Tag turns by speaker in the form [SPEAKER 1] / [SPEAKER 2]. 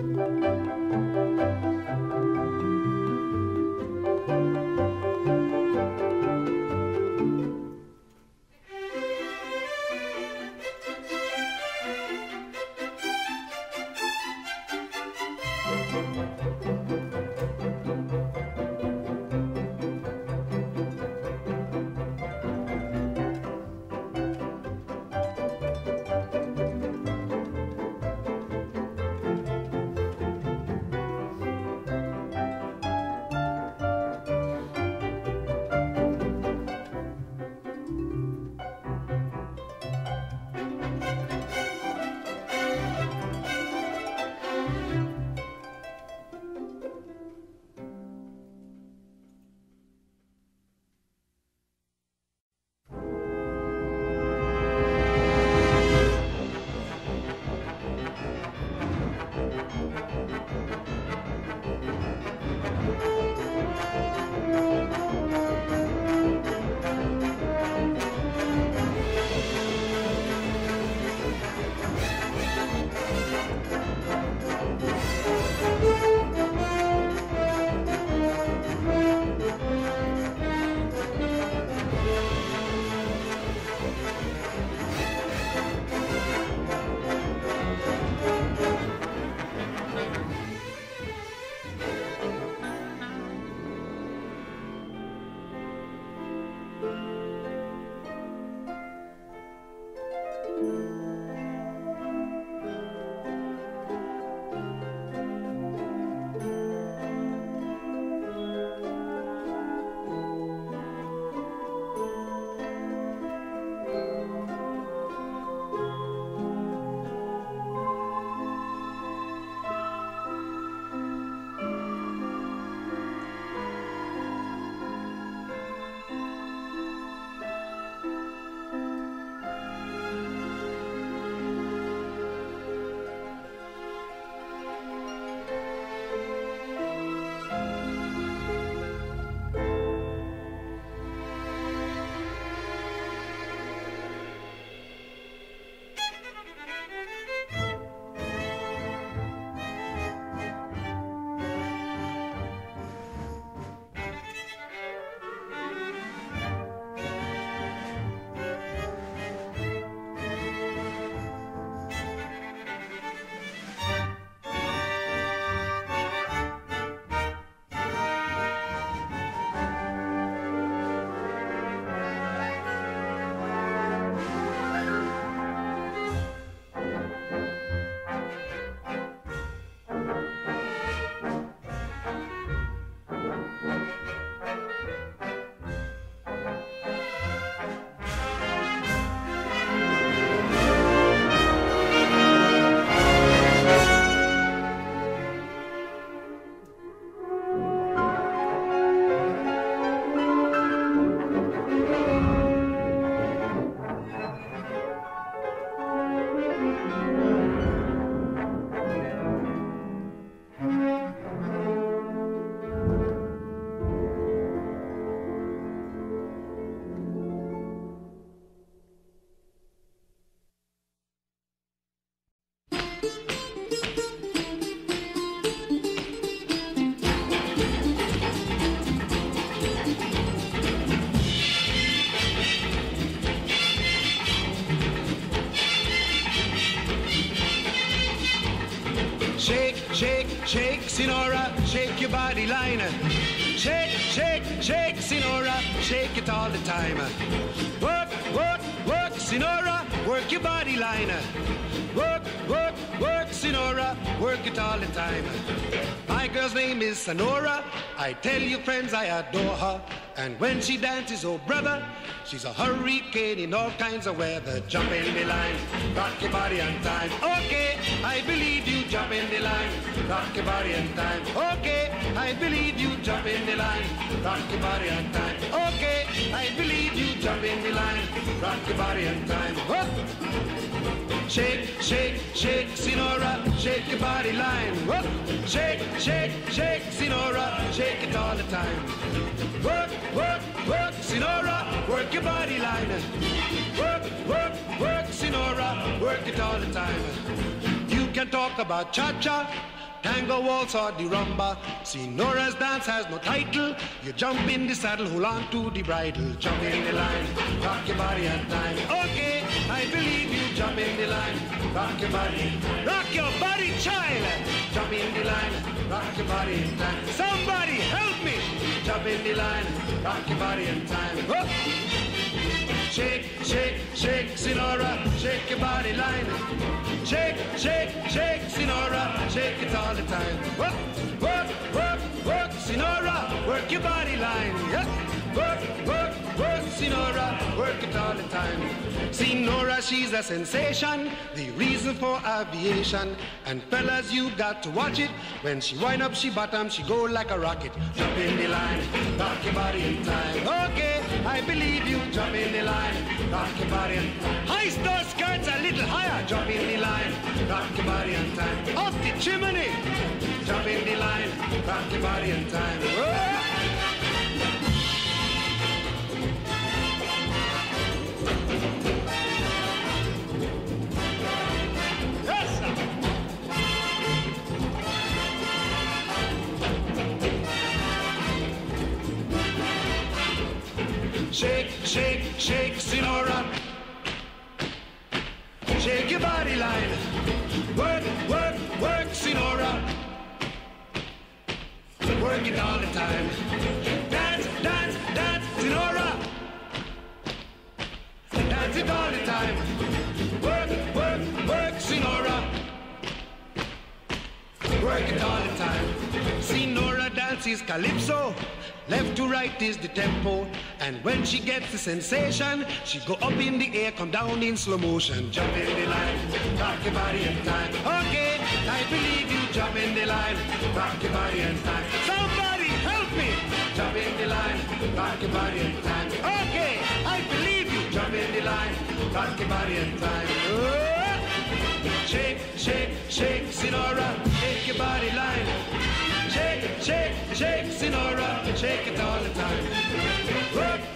[SPEAKER 1] Thank Shake, shake, shake, Senora, shake your body line. Shake, shake, shake, Senora, shake it all the time. Work, work, work, Senora, work your body line. Work, work, work, Senora, work it all the time. My girl's name is Senora. I tell you, friends, I adore her. And when she dances, oh brother, she's a hurricane in all kinds of weather. Jump in the line, rock your body on time. Okay, I believe you. Jump in the line, rock your body on time. Okay, I believe you. Jump in the line, rock your body on time. Okay, I believe you. Jump in the line, rock your body on time. Whoop. Shake, shake, shake, Senora, shake your body line. Whoop. Shake, shake, shake, Senora, shake it all the time. Work, work, work, Senora, work your body line. Work, work, work, Senora, work it all the time. You can talk about cha-cha, tango, waltz, or the rumba. Senora's dance has no title. You jump in the saddle, hold on to the bridle. Jump in the line, rock your body and time. Okay, I believe you. Jump in the line, rock your body. Rock your body, child. Jump in the line, rock your body in time. Somebody help me. Jump in the line, rock your body in time. Oh. Shake, shake, shake, Senora, shake your body line. Shake, shake, shake, Senora, shake it all the time. Work, work, work, work, Senora, work your body line. Work, work, work, Senora, work it all the time. Senora, she's a sensation, the reason for aviation. And fellas, you got to watch it. When she wind up, she bottom, she go like a rocket. Jump in the line, rock your body in time. Okay, I believe you. Jump in the line, rock your body in time. High those skirts a little higher. Jump in the line, rock your body in time. Off the chimney. Jump in the line, rock your body in time. Whoa. Shake, shake, shake, Senora. Shake your body line. Work, work, work, Senora. Work it all the time. Dance, dance, dance, Senora. Dance it all the time. Work, work, work, Senora. Work it all is calypso. Left to right is the tempo. And when she gets the sensation, she go up in the air, come down in slow motion. Jump in the line, rock your body in time. Okay, I believe you. Jump in the line, rock your body in time. Somebody help me. Jump in the line, rock your body in time. Okay, I believe you. Jump in the line, rock your body in time. Oh. Shake, shake, shake, Senora. shake it all the time.